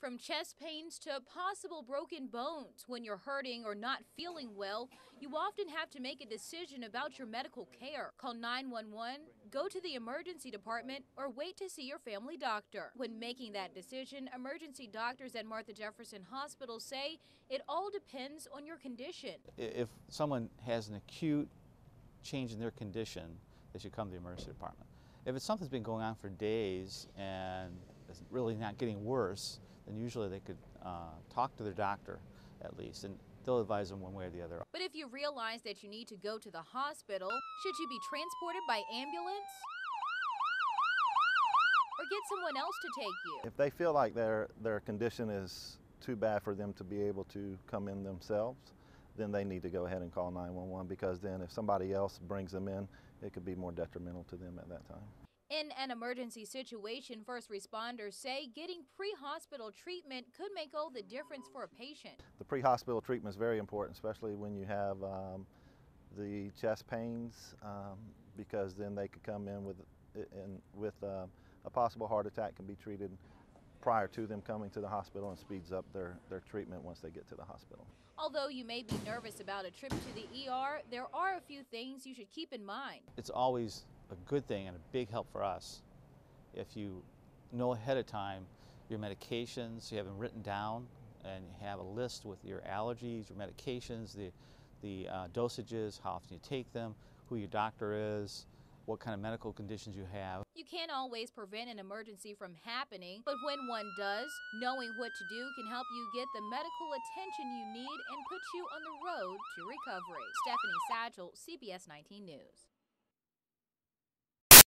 From chest pains to possible broken bones, when you're hurting or not feeling well, you often have to make a decision about your medical care. Call 911, go to the emergency department, or wait to see your family doctor. When making that decision, emergency doctors at Martha Jefferson Hospital say it all depends on your condition. If someone has an acute change in their condition, they should come to the emergency department. If it's something that's been going on for days and it's really not getting worse, then usually they could uh, talk to their doctor at least, and they'll advise them one way or the other. But if you realize that you need to go to the hospital, should you be transported by ambulance? Or get someone else to take you? If they feel like their, their condition is too bad for them to be able to come in themselves, then they need to go ahead and call 911 because then if somebody else brings them in, it could be more detrimental to them at that time. In an emergency situation, first responders say getting pre-hospital treatment could make all the difference for a patient. The pre-hospital treatment is very important, especially when you have um, the chest pains, um, because then they could come in with, in, with uh, a possible heart attack can be treated prior to them coming to the hospital and speeds up their, their treatment once they get to the hospital. Although you may be nervous about a trip to the ER, there are a few things you should keep in mind. It's always a good thing and a big help for us if you know ahead of time your medications, you have them written down, and you have a list with your allergies, your medications, the, the uh, dosages, how often you take them, who your doctor is, what kind of medical conditions you have. You can't always prevent an emergency from happening, but when one does, knowing what to do can help you get the medical attention you need and put you on the road to recovery. Stephanie Satchel, CBS 19 News.